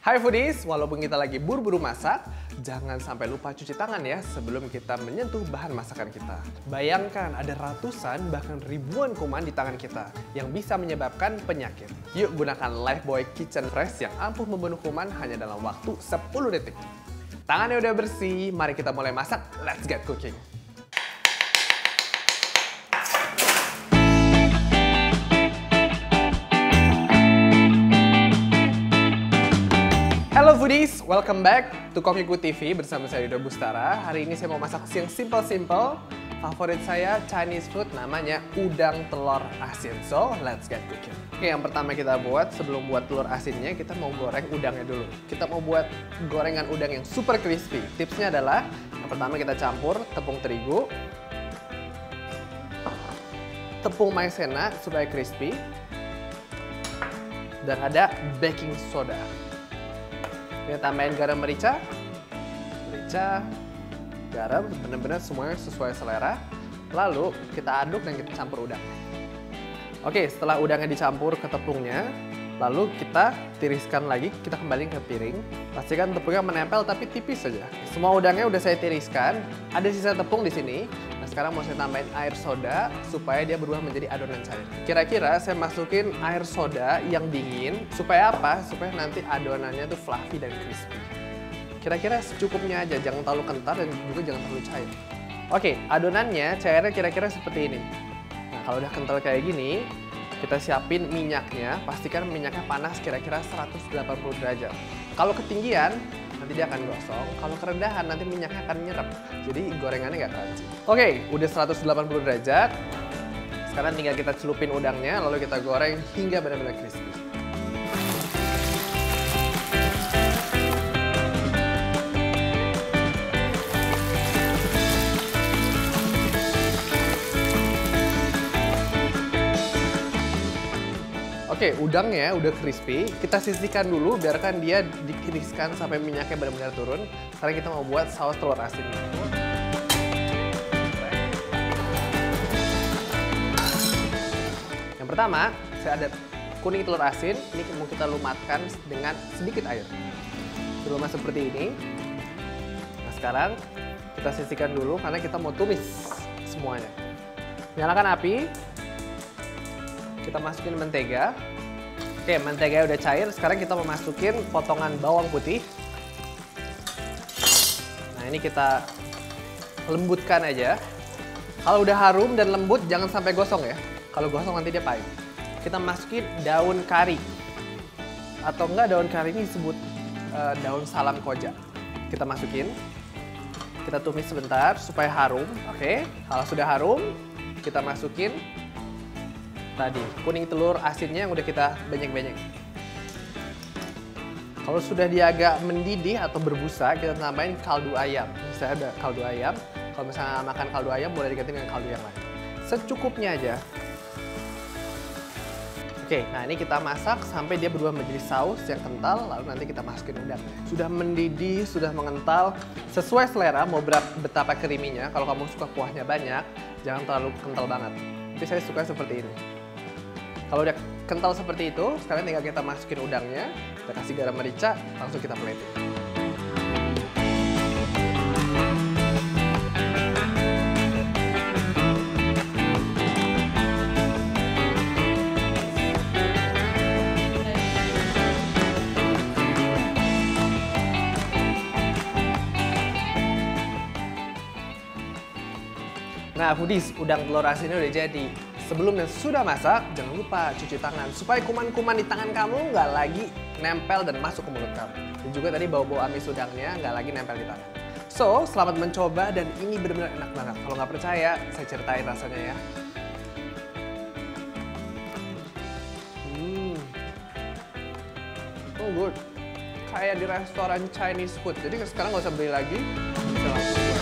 Hai foodies, walaupun kita lagi buru-buru masak, jangan sampai lupa cuci tangan ya sebelum kita menyentuh bahan masakan kita. Bayangkan ada ratusan bahkan ribuan kuman di tangan kita yang bisa menyebabkan penyakit. Yuk gunakan Lifebuoy Kitchen Fresh yang ampuh membunuh kuman hanya dalam waktu 10 detik. Tangannya udah bersih, mari kita mulai masak. Let's get cooking. Halo foodies, welcome back to Kokiku TV bersama saya Yuda Bustara. Hari ini saya mau masak yang simple-simple. Favorit saya Chinese food namanya udang telur asin. So, let's get cooking. Oke, yang pertama kita buat sebelum buat telur asinnya kita mau goreng udangnya dulu. Kita mau buat gorengan udang yang super crispy. Tipsnya adalah yang pertama kita campur tepung terigu, tepung maizena supaya crispy, dan ada baking soda. Kita tambahin garam merica, merica, garam, benar-benar semuanya sesuai selera. Lalu kita aduk dan kita campur udang. Oke, setelah udangnya dicampur ke tepungnya, lalu kita tiriskan lagi, kita kembali ke piring. Pastikan tepungnya menempel tapi tipis saja. Semua udangnya udah saya tiriskan, ada sisa tepung di sini. Sekarang mau saya tambahin air soda supaya dia berubah menjadi adonan cair. Kira-kira saya masukin air soda yang dingin supaya apa? Supaya nanti adonannya tuh fluffy dan crispy. Kira-kira secukupnya aja, jangan terlalu kental dan juga jangan terlalu cair. Oke, adonannya cairnya kira-kira seperti ini. Nah, kalau udah kental kayak gini, kita siapin minyaknya, pastikan minyaknya panas kira-kira 180 derajat. Kalau ketinggian, nanti dia akan gosong. Kalau kerendahan, nanti minyaknya akan nyerap. Jadi gorengannya nggak crunchy. Oke, udah 180 derajat. Sekarang tinggal kita celupin udangnya, lalu kita goreng hingga benar-benar crispy. Oke, udangnya udah crispy. Kita sisihkan dulu, biarkan dia ditiriskan sampai minyaknya benar-benar turun. Sekarang kita mau buat saus telur asin. Yang pertama, saya ada kuning telur asin. Ini mau kita lumatkan dengan sedikit air. Terutama seperti ini. Nah, sekarang kita sisihkan dulu karena kita mau tumis semuanya. Nyalakan api, kita masukin mentega. Oke, mentega udah cair. Sekarang kita mau masukin potongan bawang putih. Nah, ini kita lembutkan aja. Kalau udah harum dan lembut, jangan sampai gosong ya. Kalau gosong nanti dia pahit. Kita masukin daun kari. Atau enggak daun kari ini disebut uh, daun salam koja. Kita masukin. Kita tumis sebentar supaya harum. Oke, kalau sudah harum, kita masukin tadi kuning telur asinnya yang udah kita banyak-banyak. Kalau sudah dia agak mendidih atau berbusa, kita tambahin kaldu ayam. Misalnya ada kaldu ayam, kalau misalnya makan kaldu ayam boleh diganti dengan kaldu yang lain. Secukupnya aja. Oke, nah ini kita masak sampai dia berubah menjadi saus yang kental, lalu nanti kita masukin udang. Sudah mendidih, sudah mengental, sesuai selera mau betapa keriminya. Kalau kamu suka kuahnya banyak, jangan terlalu kental banget. Tapi saya suka seperti ini. Kalau udah kental seperti itu, sekarang tinggal kita masukin udangnya, kita kasih garam merica, langsung kita plating. Nah, foodies, udang telur asinnya udah jadi. Sebelum dan sudah masak, jangan lupa cuci tangan supaya kuman-kuman di tangan kamu nggak lagi nempel dan masuk ke mulut kamu. Dan juga tadi bau-bau amis udangnya nggak lagi nempel di tangan. So, selamat mencoba dan ini benar-benar enak banget. Kalau nggak percaya, saya ceritain rasanya ya. Hmm. Oh good. Kayak di restoran Chinese food. Jadi sekarang nggak usah beli lagi, bisa langsung.